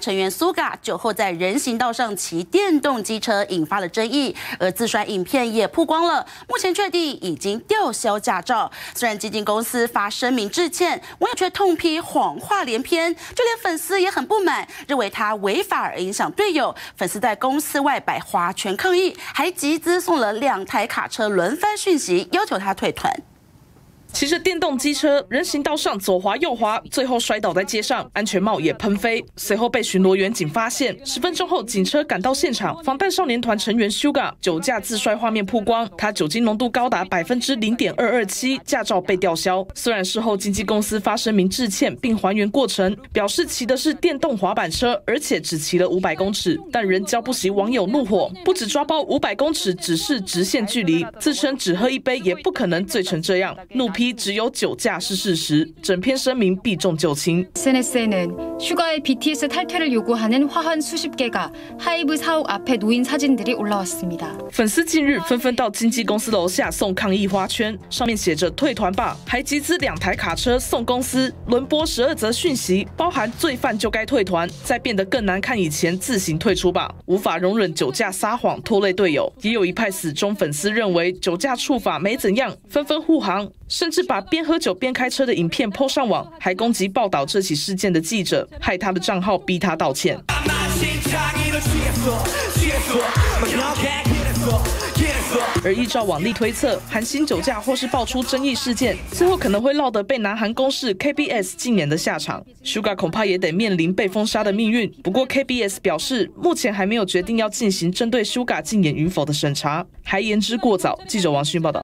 成员苏嘎酒后在人行道上骑电动机车，引发了争议，而自摔影片也曝光了。目前确定已经吊销驾照。虽然基金公司发声明致歉，网友却痛批谎话连篇，就连粉丝也很不满，认为他违法而影响队友。粉丝在公司外摆花圈抗议，还集资送了两台卡车轮番讯息，要求他退团。骑着电动机车，人行道上左滑右滑，最后摔倒在街上，安全帽也喷飞。随后被巡逻员警发现，十分钟后警车赶到现场，防弹少年团成员 Sugar 酒驾自摔画面曝光，他酒精浓度高达百分之零点二二七，驾照被吊销。虽然事后经纪公司发声明致歉并还原过程，表示骑的是电动滑板车，而且只骑了五百公尺，但仍浇不熄网友怒火。不止抓包五百公尺只是直线距离，自称只喝一杯也不可能醉成这样，怒批。只有酒驾是事实，整篇声明避重就轻。 SNS에는 슈가의 BTS 탈퇴를 요구하는 화환 수십 개가 하이브 사옥 앞에 놓인 사진들이 올라왔습니다. 粉丝近日纷纷到经纪公司楼下送抗议花圈，上面写着“退团吧”，还集资两台卡车送公司，轮播十二则讯息，包含罪犯就该退团，在变得更难看以前自行退出吧，无法容忍酒驾撒谎拖累队友。也有一派死忠粉丝认为酒驾处罚没怎样，纷纷护航， 甚至把边喝酒边开车的影片 PO 上网，还攻击报道这起事件的记者，害他的账号逼他道歉。而依照往例推测，韩星酒驾或是爆出争议事件，最后可能会落得被南韩公视 KBS 禁言的下场。Suga 恐怕也得面临被封杀的命运。不过 KBS 表示，目前还没有决定要进行针对 Suga 禁言与否的审查，还言之过早。记者王勋报道。